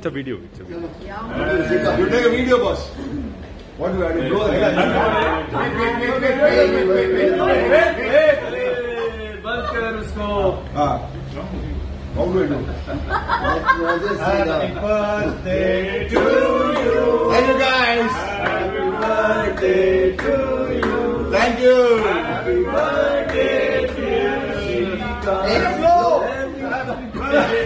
It's a video. It's a video. You take a video, boss. What do you have to blow the बंद कर उसको Ah. How do I do? Happy birthday to you. Thank you, guys. Happy birthday to you. Thank you. Happy birthday, dear Shika. The greatest birthday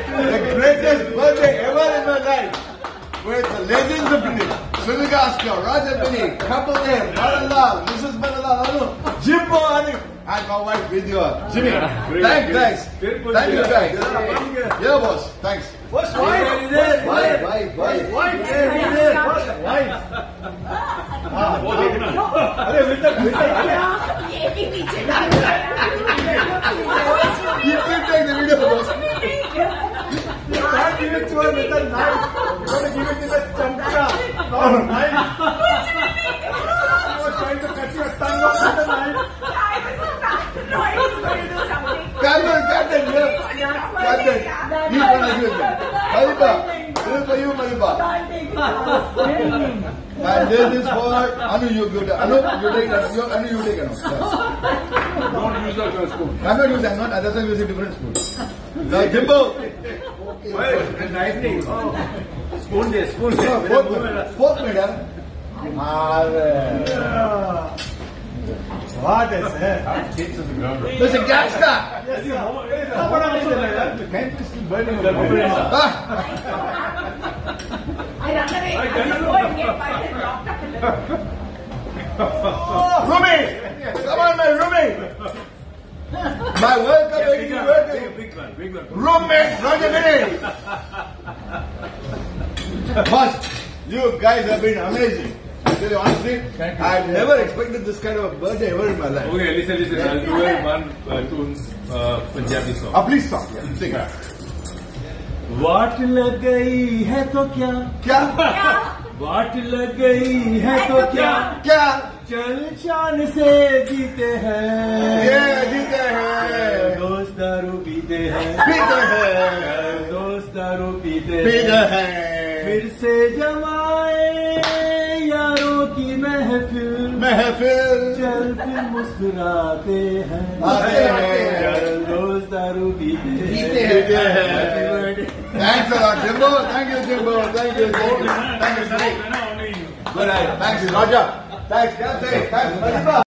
right. With the legends of Bini. Sunigaskar, Roger Binny, Kapadev, Madan Lal, Mrs. Madan Lal, Anu, Jimbo, Anu. And my wife Vidya. Jimmy, thanks, thanks. Thank you guys. Yeah, boss, thanks. What's wife, wife, wife, wife, wife, wife, first wife. अरे with the with the can't give it to her with a knife. You want to give it with a chamcha, not a knife. I was trying to cut your tongue off with a knife. Captain, Captain, yeah. Captain, you gonna do it. Maripa, this is for you, Maripa. And this is for Anu, you give it. Anu, you take it. You, Anu, you take it. Yes. Don't use that as spoon. I'm not using, I'm not, that's why I'm using different spoon. Now, Jimbo. Wait, knife नहीं. Spoon दे, spoon दे. Fork, fork में डाल. अरे. What is it? Listen, gas का. Yes, you know. How बड़ा मुझे लगा? The camp is still burning. Ah. Ruby! Come on, man, Ruby! My welcome, yeah, big one, worker. Big one, big one. Roommate, Roger Binny! First, you guys have been amazing. Really, honestly, I've never expected this kind of a birthday ever in my life. Okay, listen, listen. I'll do one uh, tune, uh, Punjabi song. Ah, please stop. Yeah, sing. वाट लग गई है तो kya? Kya? वाट लग गई है तो क्या क्या? चल शान से जीते हैं ये जीते हैं। दोस्त दारू पीते हैं पीते हैं। दोस्त दारू पीते पीते हैं। फिर से जमाए यारों की महफिल महफिल चल फिर मुस्कुराते हैं चल दोस्त दारू पीते हैं पीते. Thanks a lot, Jimbo. Thank you, Jimbo. Thank you, you. Thank you. Good night. Thanks, Roger. Thanks, Captain. Thanks, Maripa.